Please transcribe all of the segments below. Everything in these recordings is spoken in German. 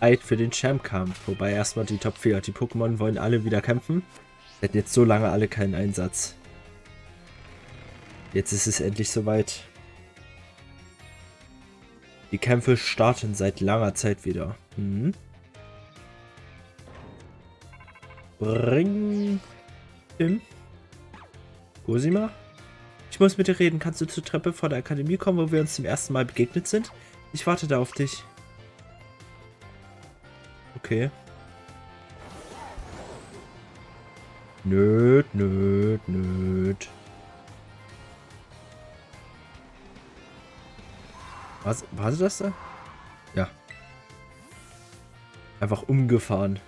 Zeit für den Champ-Kampf. Wobei erstmal die Top 4. Die Pokémon wollen alle wieder kämpfen. Hätten jetzt so lange alle keinen Einsatz. Jetzt ist es endlich soweit. Die Kämpfe starten seit langer Zeit wieder. Hm. Bring. Im. Cosima? Ich muss mit dir reden. Kannst du zur Treppe vor der Akademie kommen, wo wir uns zum ersten Mal begegnet sind? Ich warte da auf dich. Okay. Nöt, nöt, nöt. Was, war das da? Ja. Einfach umgefahren.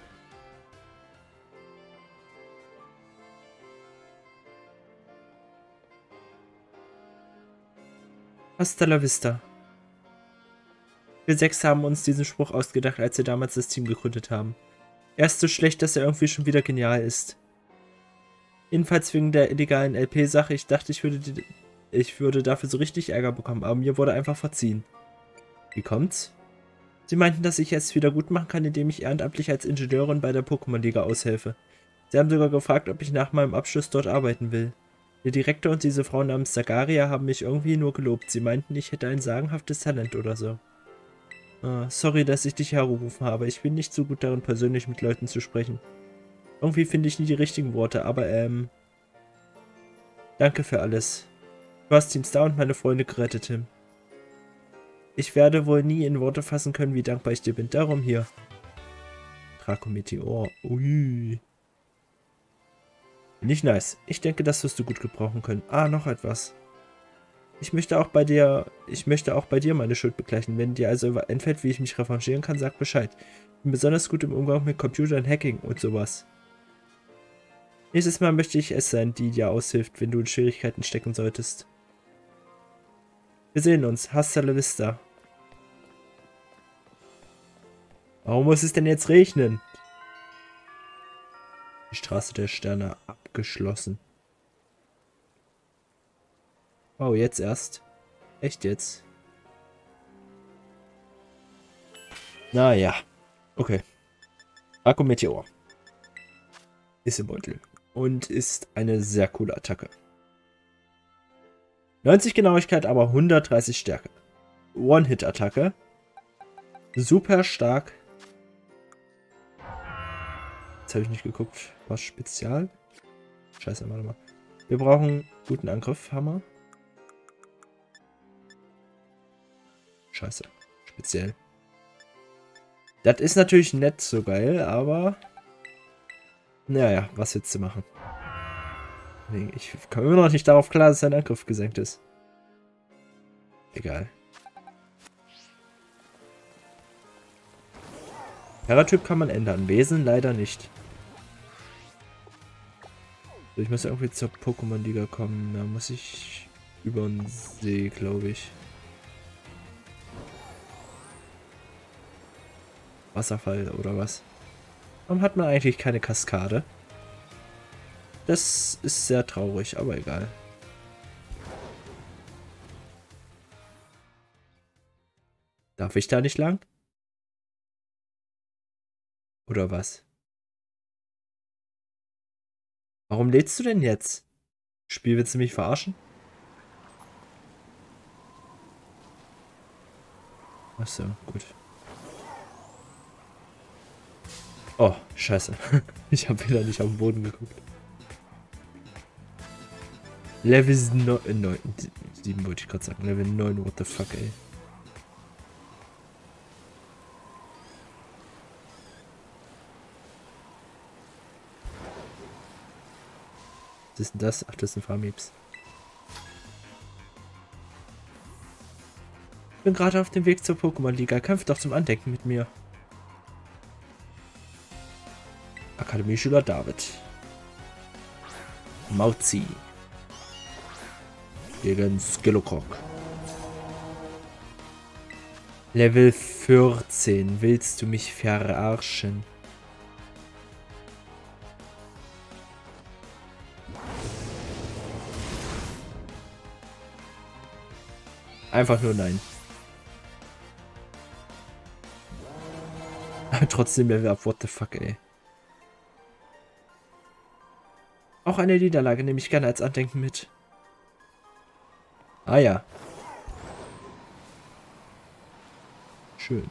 Hasta la vista. Wir sechs haben uns diesen Spruch ausgedacht, als wir damals das Team gegründet haben. Er ist so schlecht, dass er irgendwie schon wieder genial ist. Jedenfalls wegen der illegalen LP-Sache. Ich dachte, ich würde, ich würde dafür so richtig Ärger bekommen, aber mir wurde einfach verziehen. Wie kommt's? Sie meinten, dass ich es wieder gut machen kann, indem ich ehrenamtlich als Ingenieurin bei der Pokémon-Liga aushelfe. Sie haben sogar gefragt, ob ich nach meinem Abschluss dort arbeiten will. Der Direktor und diese Frau namens Sagaria haben mich irgendwie nur gelobt. Sie meinten, ich hätte ein sagenhaftes Talent oder so. Ah, sorry, dass ich dich hergerufen habe. Ich bin nicht so gut darin, persönlich mit Leuten zu sprechen. Irgendwie finde ich nie die richtigen Worte, aber ähm... Danke für alles. Du hast Team Star und meine Freunde gerettet, Tim. Ich werde wohl nie in Worte fassen können, wie dankbar ich dir bin. Darum hier. Draco Meteor. Ui. Nicht nice. Ich denke, das wirst du gut gebrauchen können. Ah, noch etwas. Ich möchte auch bei dir, ich möchte auch bei dir meine Schuld begleichen. Wenn dir also entfällt, wie ich mich revanchieren kann, sag Bescheid. Ich bin besonders gut im Umgang mit Computern, Hacking und sowas. Nächstes Mal möchte ich es sein, die dir aushilft, wenn du in Schwierigkeiten stecken solltest. Wir sehen uns. Hasta la vista. Warum muss es denn jetzt regnen? Die Straße der Sterne abgeschlossen. Oh, jetzt erst. Echt jetzt? Naja. Okay. Akku Meteor. Ist im Beutel. Und ist eine sehr coole Attacke. 90 Genauigkeit, aber 130 Stärke. One-Hit-Attacke. Super stark. Jetzt habe ich nicht geguckt. Was Spezial? Scheiße, warte mal. Wir brauchen guten Angriff, Hammer. Scheiße. Speziell. Das ist natürlich nett so geil, aber... Naja, was willst du machen? Ich komme immer noch nicht darauf klar, dass sein Angriff gesenkt ist. Egal. Terratyp kann man ändern, Wesen leider nicht. Ich muss irgendwie zur Pokémon-Liga kommen. Da muss ich über den See, glaube ich. Wasserfall oder was? Warum hat man eigentlich keine Kaskade? Das ist sehr traurig, aber egal. Darf ich da nicht lang? Oder was? Warum lädst du denn jetzt? Spiel, willst du mich verarschen? Achso, gut. Oh, scheiße. Ich habe wieder nicht auf den Boden geguckt. Level 9, 9 7 wollte ich gerade sagen. Level 9, what the fuck, ey. Was ist denn das? Ach, das sind Farmieps. Ich bin gerade auf dem Weg zur Pokémon-Liga. Kämpf doch zum Andenken mit mir. Akademieschüler David. Mauzi. Gegen Skillokok. Level 14. Willst du mich verarschen? Einfach nur nein. Trotzdem Level up, what the fuck, ey. Auch eine Niederlage nehme ich gerne als Andenken mit. Ah ja. Schön.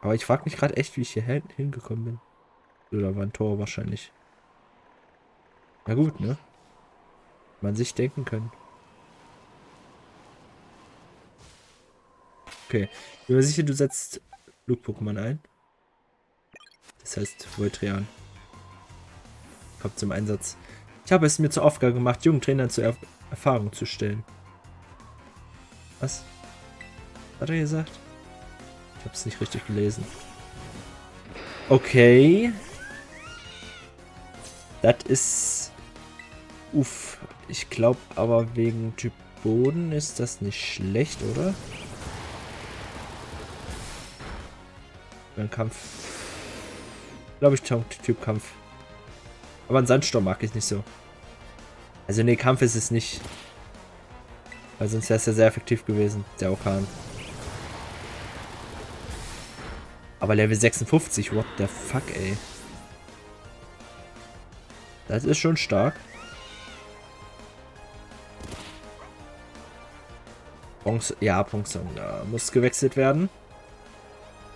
Aber ich frage mich gerade echt, wie ich hier hingekommen bin. Oder war ein Tor wahrscheinlich. Na gut, ne? Man sich denken können. Okay. Ich bin mir sicher, du setzt Flug-Pokémon ein. Das heißt Voltrean. Kommt zum Einsatz. Ich habe es mir zur Aufgabe gemacht, jungen Trainern zur er Erfahrung zu stellen. Was? Hat er gesagt? Ich habe es nicht richtig gelesen. Okay. Das ist... Uff. Ich glaube aber wegen Typ Boden ist das nicht schlecht, oder? Ein Kampf. Glaube ich, Typ Kampf. Aber ein Sandsturm mag ich nicht so. Also nee, Kampf ist es nicht. Weil sonst wäre es ja sehr effektiv gewesen, der Orkan. Aber Level 56, what the fuck, ey. Das ist schon stark. Bronze, ja, Bronze, muss gewechselt werden.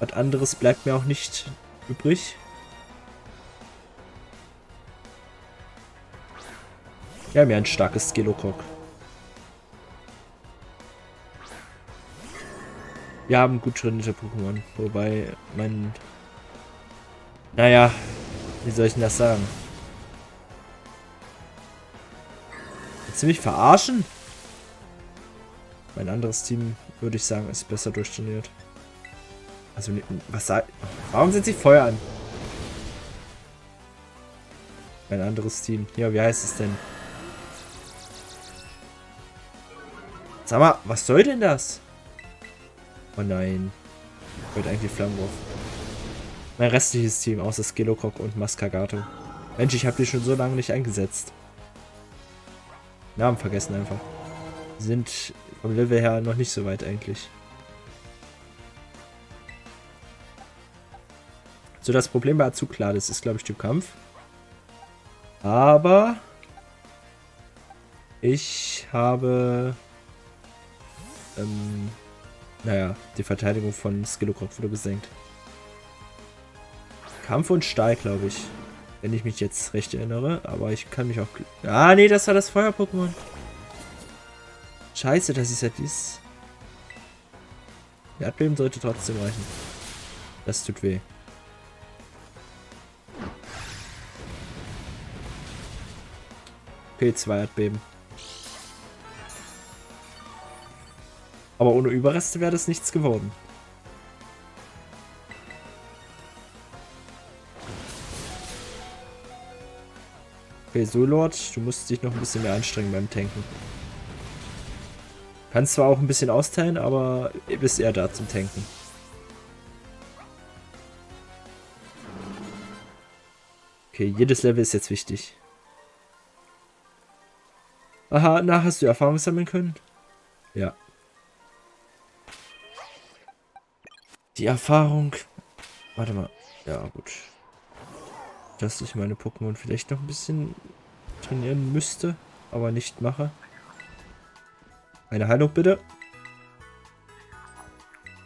Was anderes bleibt mir auch nicht übrig. Wir haben ja ein starkes Skillokok. Wir haben gut trainierte Pokémon. Wobei mein... Naja, wie soll ich denn das sagen? Mich verarschen? Mein anderes Team, würde ich sagen, ist besser durchtrainiert. Also, was sagt... Warum sind sie Feuer an? Mein anderes Team. Ja, wie heißt es denn? Sag mal, was soll denn das? Oh nein. Ich wollte eigentlich Flammenwurf. Mein restliches Team, außer Skillokok und Mascagato. Mensch, ich habe die schon so lange nicht eingesetzt. Namen vergessen einfach. Sind vom Level her noch nicht so weit eigentlich. So, das Problem bei Azuklades ist, glaube ich, Typ Kampf. Aber ich habe ähm, naja, die Verteidigung von Skillocroc wurde gesenkt. Kampf und Stahl, glaube ich. Wenn ich mich jetzt recht erinnere. Aber ich kann mich auch... Ah, nee, das war das Feuer-Pokémon. Scheiße, das ist ja dies. Erdbeben sollte trotzdem reichen. Das tut weh. P2 Erdbeben. Aber ohne Überreste wäre das nichts geworden. Okay, so Lord, du musst dich noch ein bisschen mehr anstrengen beim Tanken. Kannst zwar auch ein bisschen austeilen, aber bist eher da zum Tanken. Okay, jedes Level ist jetzt wichtig. Aha, na, hast du Erfahrung sammeln können? Ja. Die Erfahrung. Warte mal. Ja, gut. Dass ich meine Pokémon vielleicht noch ein bisschen trainieren müsste, aber nicht mache. Eine Heilung bitte.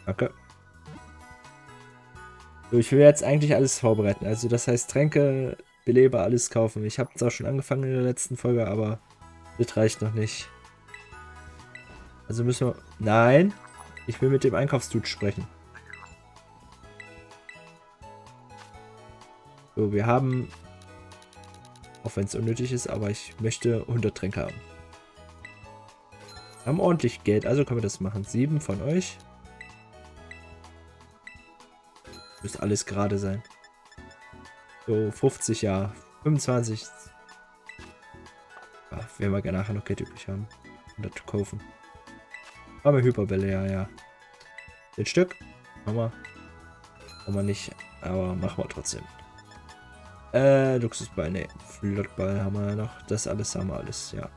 Danke. So, ich will jetzt eigentlich alles vorbereiten. Also das heißt Tränke, Beleber, alles kaufen. Ich habe zwar schon angefangen in der letzten Folge, aber das reicht noch nicht. Also müssen wir... Nein! Ich will mit dem Einkaufsdude sprechen. So, wir haben, auch wenn es unnötig ist, aber ich möchte 100 Tränke haben. Wir haben ordentlich Geld, also können wir das machen. Sieben von euch. Müsste alles gerade sein. So, 50, ja. 25. Ja, werden wir gerne nachher noch Geld übrig haben. 100 kaufen. Aber Hyperbälle, ja, ja. Den Stück. Machen wir. Machen wir nicht, aber machen wir trotzdem. Äh, Luxusball, ne. Flottball haben wir ja noch. Das alles haben wir alles, ja.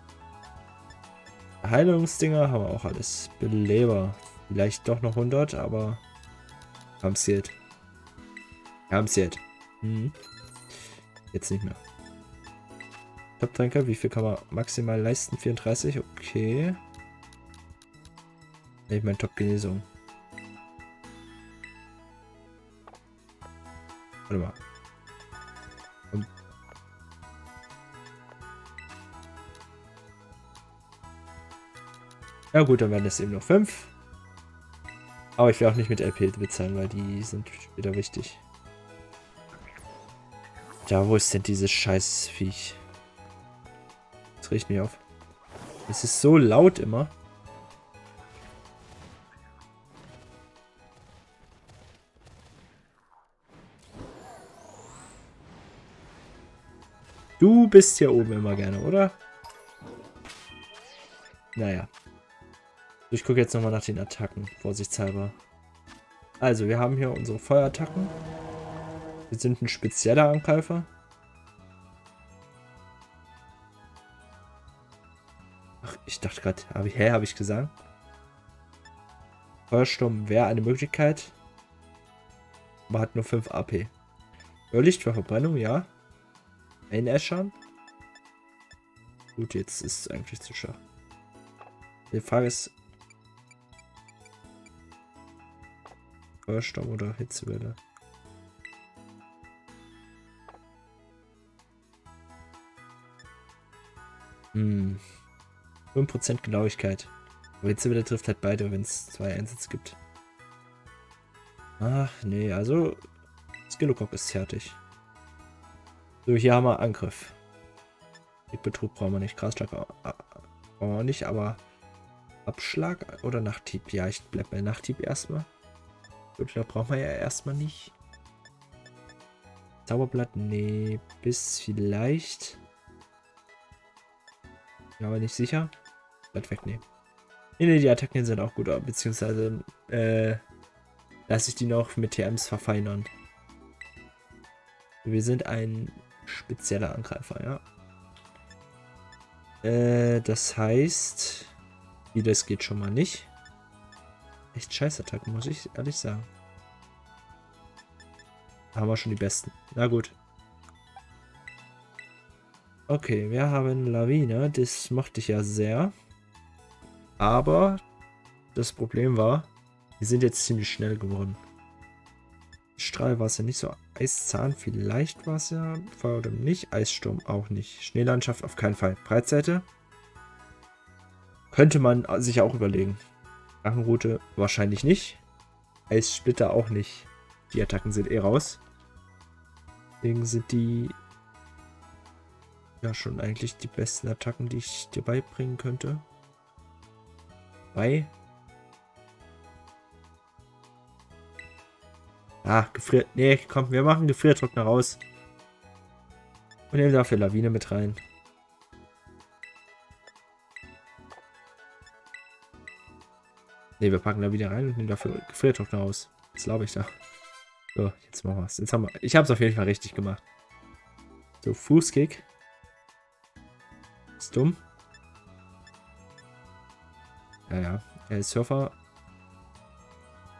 Heilungsdinger haben wir auch alles. Beleber. Vielleicht doch noch 100, aber... Haben es jetzt. Haben es jetzt. Mhm. Jetzt nicht mehr. Top-Tränke, wie viel kann man maximal leisten? 34, okay. Ich meine Top-Genesung. Warte mal. Ja gut, dann werden es eben noch 5. Aber ich will auch nicht mit LP bezahlen, weil die sind wieder wichtig. Ja, wo ist denn dieses scheiß Viech? Das riecht mich auf. Es ist so laut immer. Du bist hier oben immer gerne, oder? Naja. Ich gucke jetzt nochmal nach den Attacken, vorsichtshalber. Also, wir haben hier unsere Feuerattacken. Wir sind ein spezieller Angreifer. Ach, ich dachte gerade, hab hä, habe ich gesagt? Feuersturm wäre eine Möglichkeit. Aber hat nur 5 AP. Irrlicht für Verbrennung, ja. Einäschern. Gut, jetzt ist es eigentlich zu schwach. Die Frage ist, Feuersturm oder Hitzewelle? Hm. 5% Genauigkeit. Aber Hitzewelle trifft halt beide, wenn es zwei Einsätze gibt. Ach, nee, also Skillokok ist fertig. So, hier haben wir Angriff. Betrug brauchen wir nicht. Grasschlag brauchen wir nicht, aber Abschlag oder Nachthieb? Ja, ich bleib bei Nachthieb erstmal. Da brauchen wir ja erstmal nicht. Zauberblatt, nee, bis vielleicht. Ja, aber nicht sicher. Blatt wegnehmen. Nee, nee, die Attacken sind auch gut, beziehungsweise äh, lasse ich die noch mit TMs verfeinern. Wir sind ein spezieller Angreifer, ja. Äh, das heißt, wie das geht schon mal nicht echt scheiß Attacken, muss ich ehrlich sagen. Da haben wir schon die besten. Na gut. Okay, wir haben Lawine. Das mochte ich ja sehr. Aber das Problem war, wir sind jetzt ziemlich schnell geworden. Strahl war es ja nicht so. Eiszahn vielleicht war es ja. Feuer oder nicht. Eissturm auch nicht. Schneelandschaft auf keinen Fall. Breitseite. Könnte man sich auch überlegen. Drachenroute wahrscheinlich nicht. Eissplitter auch nicht. Die Attacken sind eh raus. Deswegen sind die ja schon eigentlich die besten Attacken, die ich dir beibringen könnte. Bei. Ah, gefriert. Nee, komm, wir machen Gefriertrockner raus. Und nehmen dafür Lawine mit rein. Ne, wir packen da wieder rein und nehmen dafür Gefriertrockner aus. Das glaube ich da. So, jetzt machen wir es. Jetzt haben wir. Ich habe es auf jeden Fall richtig gemacht. So, Fußkick. Ist dumm. Ja, ja. Er ist Surfer.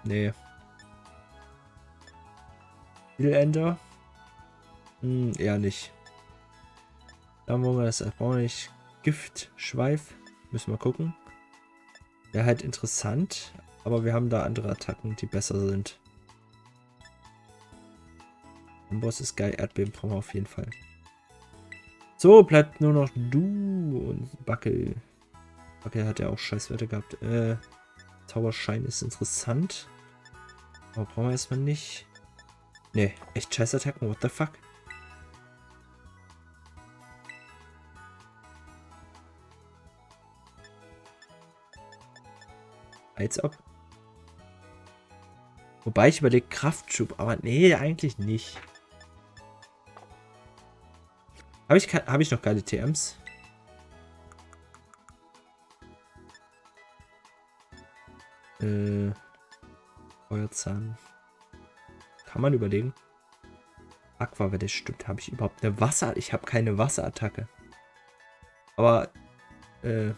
Nee. Spielender. Hm, eher nicht. Dann wollen wir das auch nicht. Gift, Schweif. Müssen wir gucken. Wäre halt interessant, aber wir haben da andere Attacken, die besser sind. Boss ist geil, Erdbeben brauchen wir auf jeden Fall. So, bleibt nur noch du und Backel. Backel hat ja auch Scheißwerte gehabt. Äh, Zauberschein ist interessant. Aber brauchen wir erstmal nicht. Ne, echt Scheißattacken, what the fuck? Als ob. Wobei ich überlege Kraftschub, aber nee, eigentlich nicht. Habe ich, hab ich noch geile TMs? Äh, Feuerzahn. Kann man überlegen. Aqua, wenn das stimmt, habe ich überhaupt eine Wasser... Ich habe keine Wasserattacke. Aber, äh,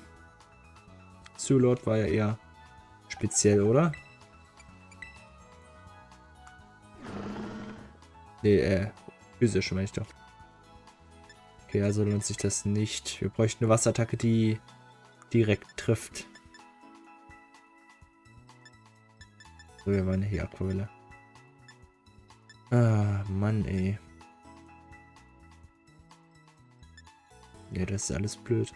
Zulord war ja eher Speziell, oder? Nee, äh, physisch meine ich doch. Okay, also lohnt sich das nicht. Wir bräuchten eine Wasserattacke, die direkt trifft. So, wir waren hier Aquaville. Ah, Mann, ey. Ja, das ist alles blöd.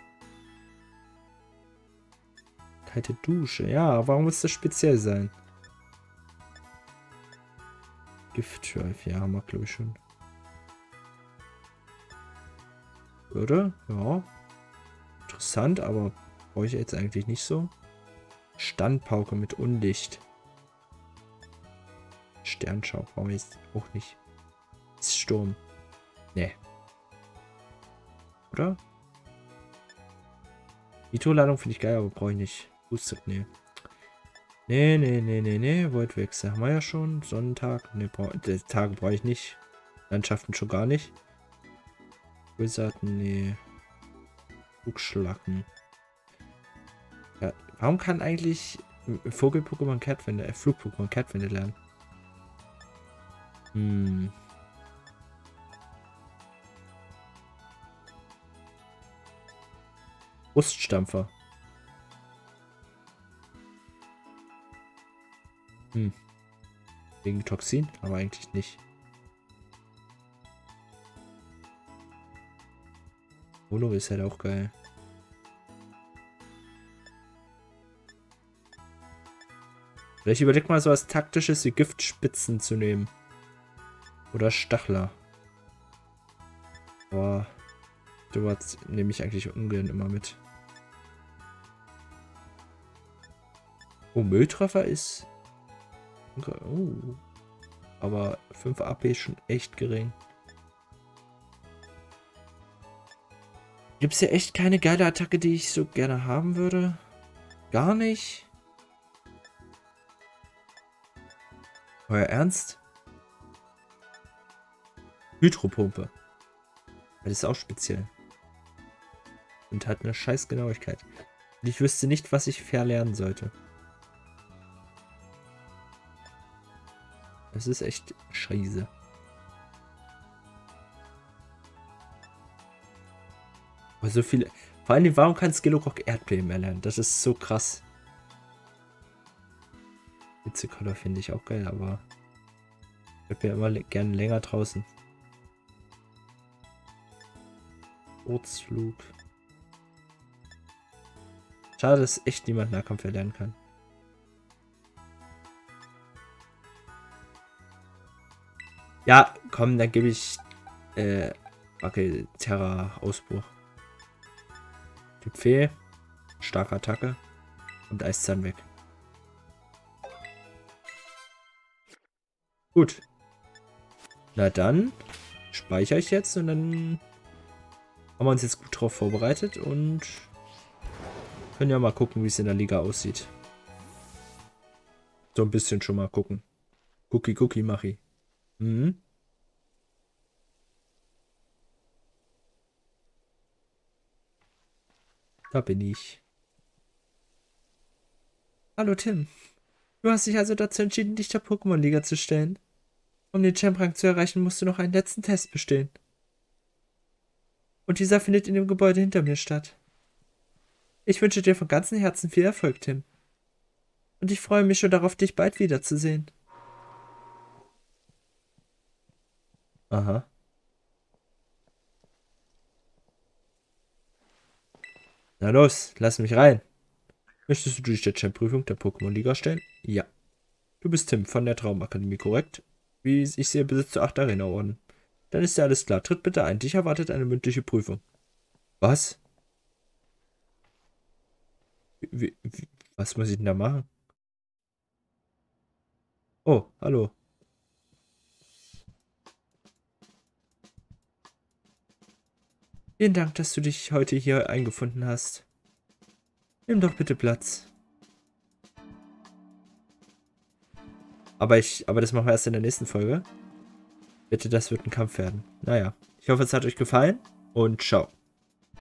Kalte Dusche. Ja, warum muss das speziell sein? Giftschweif, ja, wir glaube ich schon. Oder? Ja. Interessant, aber brauche ich jetzt eigentlich nicht so. Standpauke mit Unlicht. Sternschau brauche ich jetzt auch nicht. Ist Sturm. Nee. Oder? Nitro-Ladung finde ich geil, aber brauche ich nicht. Boosted, nee. Nee, nee, nee, nee, nee. Voidwechsel haben wir ja schon. Sonntag. Nee, bra Tage brauche ich nicht. Landschaften schon gar nicht. Wizard, nee. Flugschlacken. Ja, warum kann eigentlich Vogel-Pokémon Catwende, äh, Flug-Pokémon Catwende lernen? Hm. Bruststampfer. Hm. Wegen Toxin, aber eigentlich nicht. Holo ist halt auch geil. Vielleicht überleg mal so was taktisches wie Giftspitzen zu nehmen. Oder Stachler. Boah. Sowas nehme ich eigentlich ungern immer mit. Oh, Mülltreffer ist Oh. Aber 5 AP ist schon echt gering. Gibt es ja echt keine geile Attacke, die ich so gerne haben würde? Gar nicht? Euer Ernst? Hydropumpe. Das ist auch speziell. Und hat eine scheiß Genauigkeit. Und ich wüsste nicht, was ich verlernen sollte. Das ist echt scheiße. Aber so viele. Vor allem, warum kann Skillowcock Erdbeben erlernen? Das ist so krass. Hitzekoller finde ich auch geil, aber ich bin ja immer gerne länger draußen. Ortsflug. Schade, dass echt niemand Nahkampf erlernen kann. Ja, komm, dann gebe ich äh, okay, Terra Ausbruch. Typ Fee, starke Attacke und Eiszahn weg. Gut. Na dann speichere ich jetzt und dann haben wir uns jetzt gut drauf vorbereitet und können ja mal gucken, wie es in der Liga aussieht. So ein bisschen schon mal gucken. Cookie, Cookie, Machi. Mhm. Da bin ich. Hallo Tim. Du hast dich also dazu entschieden, dich der Pokémon-Liga zu stellen. Um den Champ-Rang zu erreichen, musst du noch einen letzten Test bestehen. Und dieser findet in dem Gebäude hinter mir statt. Ich wünsche dir von ganzem Herzen viel Erfolg, Tim. Und ich freue mich schon darauf, dich bald wiederzusehen. Aha. Na los, lass mich rein. Möchtest du dich der Champ-Prüfung der Pokémon-Liga stellen? Ja. Du bist Tim von der Traumakademie, korrekt? Wie ich sehe, besitzt du acht Arena-Orden. Dann ist ja alles klar. Tritt bitte ein. Dich erwartet eine mündliche Prüfung. Was? Wie, wie, was muss ich denn da machen? Oh, hallo. Vielen Dank, dass du dich heute hier eingefunden hast. Nimm doch bitte Platz. Aber ich, aber das machen wir erst in der nächsten Folge. Bitte, das wird ein Kampf werden. Naja, ich hoffe, es hat euch gefallen und ciao.